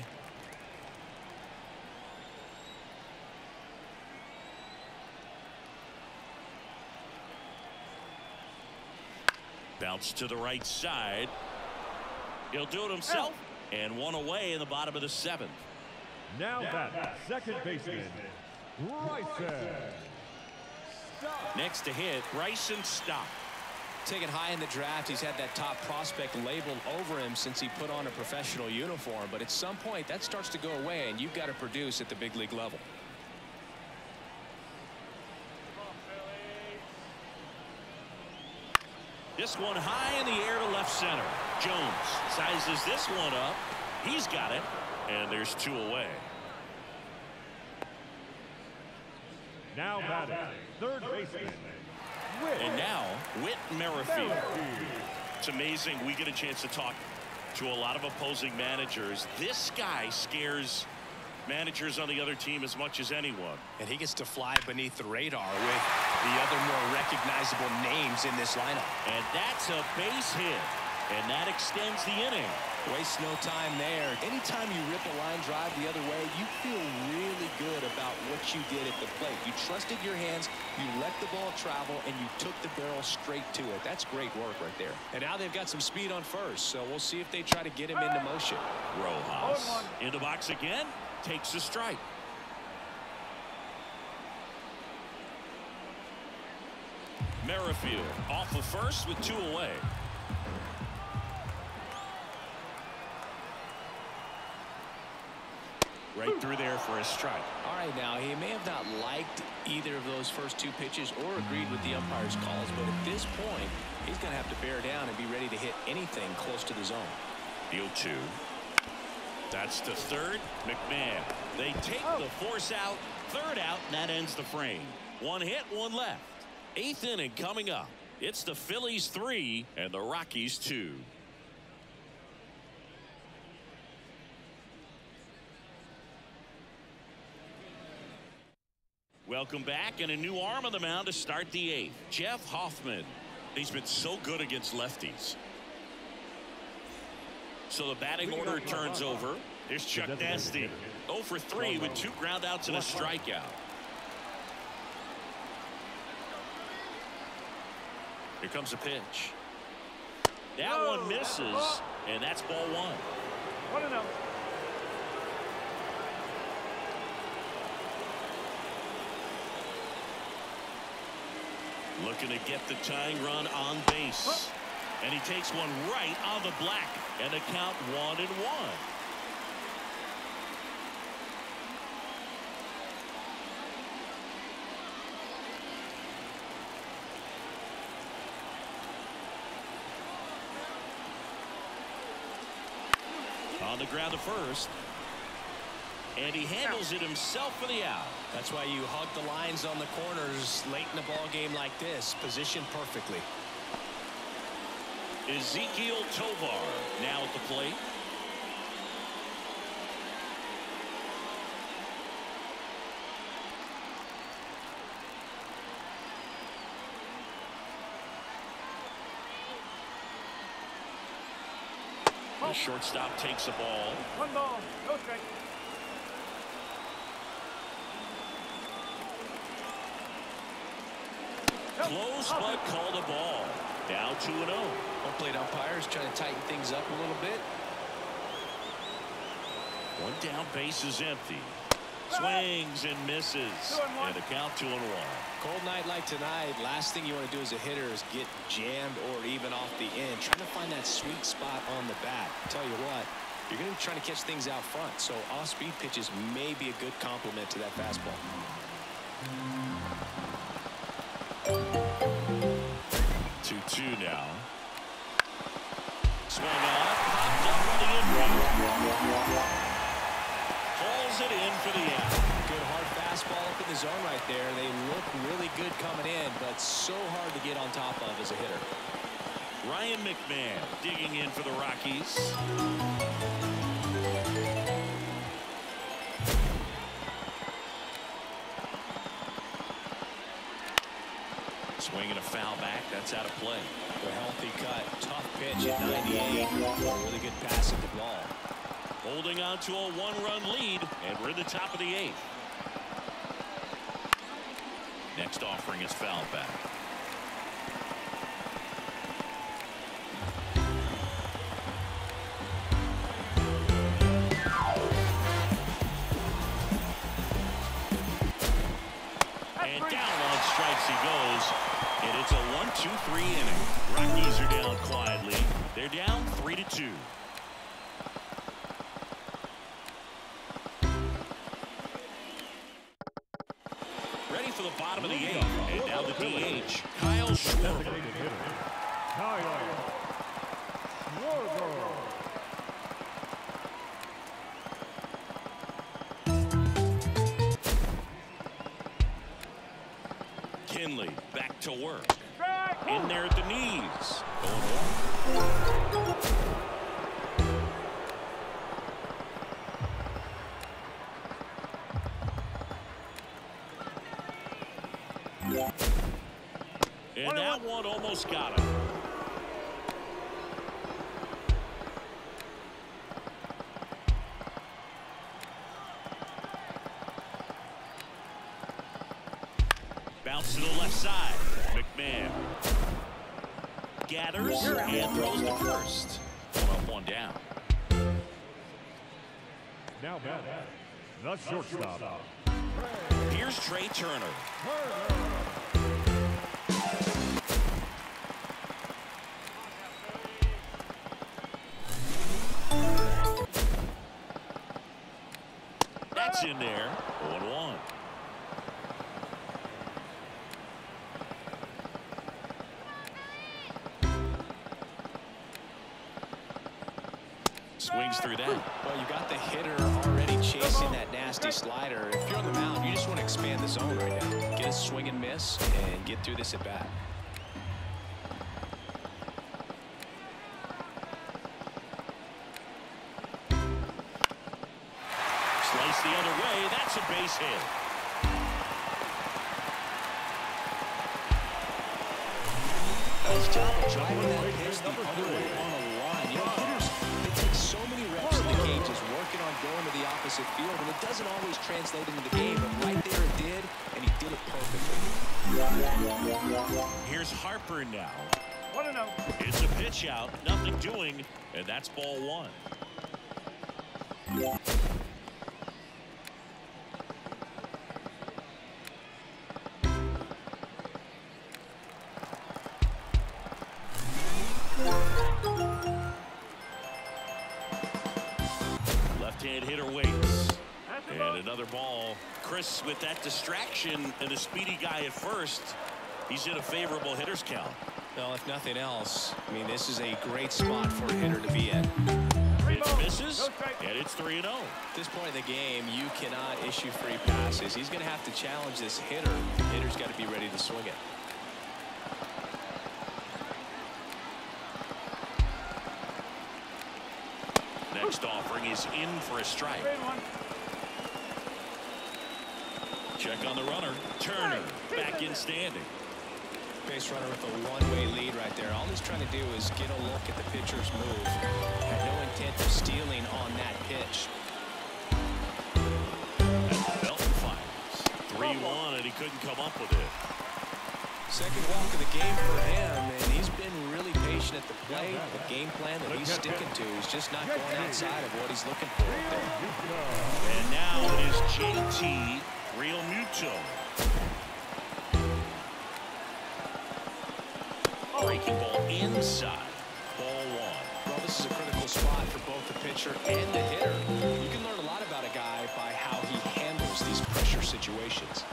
Bounce to the right side. He'll do it himself. And one away in the bottom of the seventh. Now that second baseman, Bryson. Next to hit, Bryson Stott. Taken high in the draft, he's had that top prospect labeled over him since he put on a professional uniform. But at some point, that starts to go away, and you've got to produce at the big league level. This one high in the air to left center. Jones sizes this one up. He's got it. And there's two away. Now batting, third baseman, Whit And now, Whit Merrifield. Merrifield. It's amazing we get a chance to talk to a lot of opposing managers. This guy scares managers on the other team as much as anyone. And he gets to fly beneath the radar with the other more recognizable names in this lineup. And that's a base hit. And that extends the inning. Waste no time there. Anytime you rip a line drive the other way, you feel really good about what you did at the plate. You trusted your hands, you let the ball travel, and you took the barrel straight to it. That's great work right there. And now they've got some speed on first, so we'll see if they try to get him into motion. Rojas in the box again. Takes a strike. Merrifield off of first with two away. Right through there for a strike. All right, now, he may have not liked either of those first two pitches or agreed with the umpire's calls, but at this point, he's going to have to bear down and be ready to hit anything close to the zone. The 0-2. That's the third. McMahon. They take the force out. Third out, and that ends the frame. One hit, one left. Eighth inning coming up. It's the Phillies three and the Rockies two. Welcome back and a new arm on the mound to start the eighth. Jeff Hoffman. He's been so good against lefties. So the batting order turns over. Here's Chuck Nasty. 0 for 3 with two groundouts and a strikeout. Here comes a pitch. That one misses, and that's ball one. One and out. Looking to get the tying run on base. And he takes one right on the black. And the count one and one. On the ground to first. And he handles it himself for the out. That's why you hug the lines on the corners late in a ball game like this. Positioned perfectly. Ezequiel Tovar now at the plate. The shortstop takes the ball. One ball, no strike. Close but called a ball. Now 2 0. Home plate umpires trying to tighten things up a little bit. One down, base is empty. Swings and misses. Two and one. And the count 2 and 1. Cold night like tonight, last thing you want to do as a hitter is get jammed or even off the end. Trying to find that sweet spot on the bat. Tell you what, you're going to be trying to catch things out front. So off-speed pitches may be a good complement to that fastball. Two now. Swung on, popped up on the in. Hauls it in for the out. Good hard fastball up in the zone right there. They look really good coming in, but so hard to get on top of as a hitter. Ryan McMahon digging in for the Rockies. Foul back. That's out of play. A healthy cut, tough pitch at 98. Really good pass at the ball. Holding on to a one-run lead, and we're in the top of the eighth. Next offering is foul back. Two, three inning. Rockies are down quietly. They're down three to two. Ready for the bottom of the eighth. And now the DH. Kyle Schwarber. Kinley back to work. There at the knees. And that one almost got him. That's in there. 1 1. Swings through that. Well, you got the hitter already chasing that nasty slider. If you're on the mound, you just want to expand the zone right now. Get a swing and miss and get through this at bat. Always translate into the game, but right there it did, and he did it perfectly. Here's Harper now. Oh. It's a pitch out. Nothing doing. And that's ball one. Distraction and a speedy guy at first, he's in a favorable hitter's count. Well, if nothing else, I mean, this is a great spot for a hitter to be Pitch balls. misses. And it's 3 0. At this point in the game, you cannot issue free passes. He's going to have to challenge this hitter. The hitter's got to be ready to swing it. Next offering is in for a strike. Straight one. Check on the runner. Turner back in standing. Base runner with a one-way lead right there. All he's trying to do is get a look at the pitcher's move. Had no intent of stealing on that pitch. And Belton fires. 3-1, and he couldn't come up with it. Second walk of the game for him, and he's been really patient at the plate. The game plan that he's sticking to, he's just not going outside of what he's looking for there. And now it is JT Muto. Breaking ball inside. Ball one. Well, this is a critical spot for both the pitcher and the hitter. You can learn a lot about a guy by how he handles these pressure situations.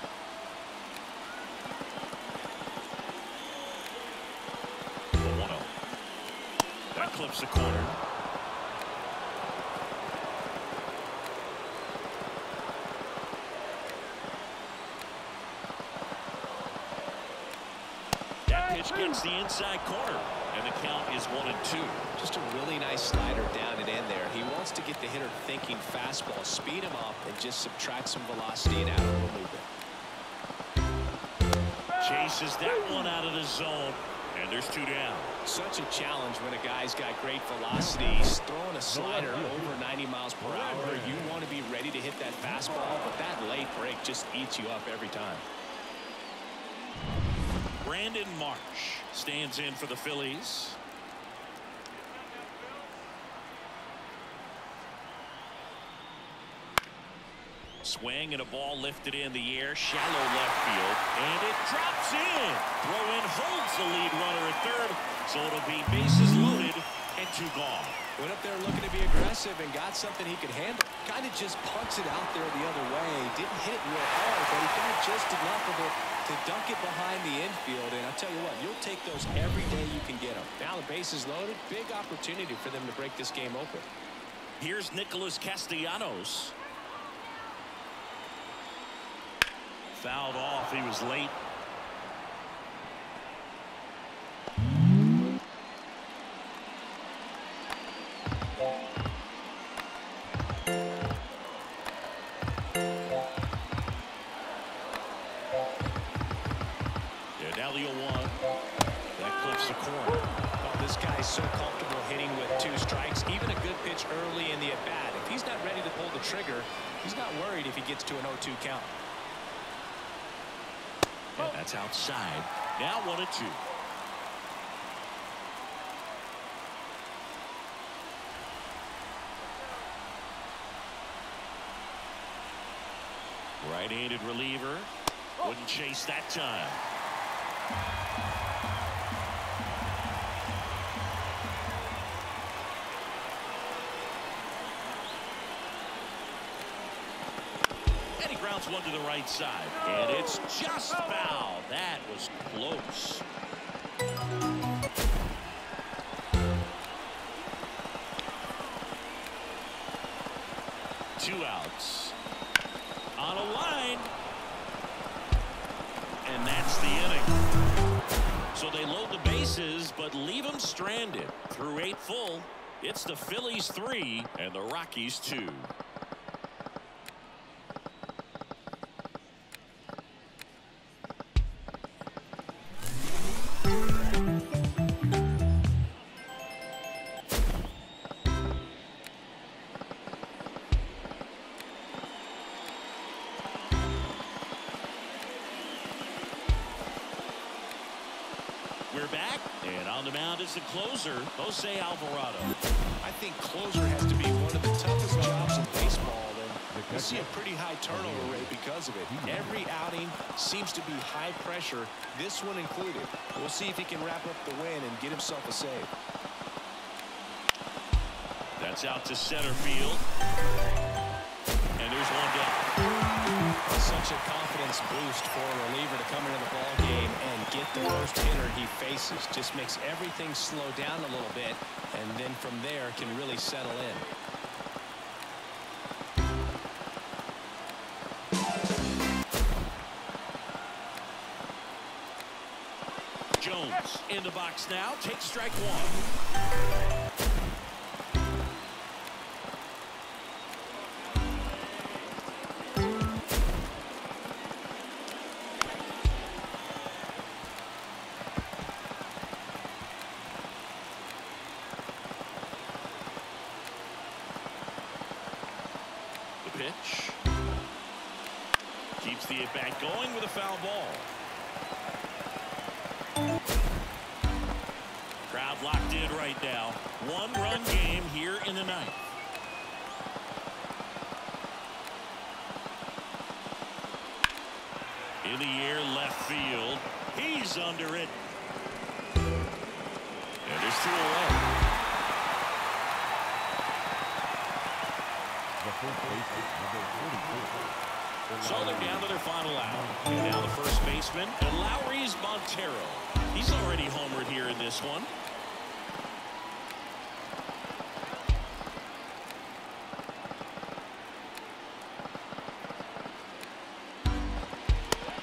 The 1 0. That clips the corner. That the inside corner, and the count is 1 and 2. Just a really nice slider down and in there. He wants to get the hitter thinking fastball, speed him up, and just subtract some velocity and out of the movement. Chases that one out of the zone, and there's two down. Such a challenge when a guy's got great velocity. He's throwing a slider over 90 miles per hour. You want to be ready to hit that fastball, but that late break just eats you up every time. Brandon Marsh stands in for the Phillies. Swing and a ball lifted in the air, shallow left field, and it drops in. Throw in holds the lead runner at third, so it'll be bases loaded and two gone. Went up there looking to be aggressive and got something he could handle. Kind of just punts it out there the other way. Didn't hit it real hard, but he got just enough of it to dunk it behind the infield. And I'll tell you what, you'll take those every day you can get them. Now the base is loaded. Big opportunity for them to break this game open. Here's Nicholas Castellanos. Fouled off. He was late. Yeah, gets to an 0-2 count. That's outside. Now one and two. Right-handed reliever. Wouldn't chase that time. One to the right side. And it's just foul. That was close. Two outs. On a line. And that's the inning. So they load the bases, but leave them stranded. Through eight full, it's the Phillies three and the Rockies two. Jose Alvarado. I think closer has to be one of the toughest jobs in baseball. And we see a pretty high turnover rate because of it. Every outing seems to be high pressure, this one included. We'll see if he can wrap up the win and get himself a save. That's out to center field. And there's one down. Such a confidence boost for a reliever to come into the ball game and get the first hitter he faces. Just makes everything slow down a little bit, and then from there can really settle in. Jones in the box now, takes strike one. pitch. Keeps the at-bat going with a foul ball. Crowd locked in right now. One-run game here in the ninth. In the air, left field. He's under it. And it's 2-0. So they're down to their final out. And now the first baseman, Elehuris Montero. He's already homered here in this one.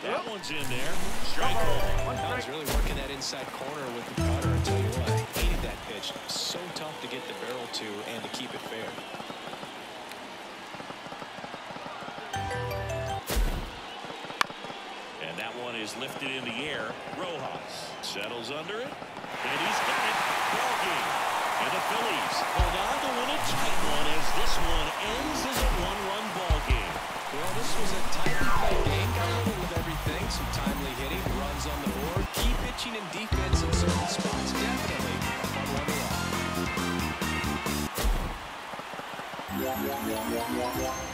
That one's in there. Strike one. One I was really working that inside corner with the cutter. I tell you what, hated that pitch. So tough to get the barrel to and to keep it fair. Is lifted in the air. Rojas settles under it. And he's got it. Ball game. And the Phillies hold on to win a tight one as this one ends as a one-run ball game. Well, this was a tightly played game, little of everything. Some timely hitting, runs on the board, key pitching and defense in certain spots. Definitely a fun one to watch.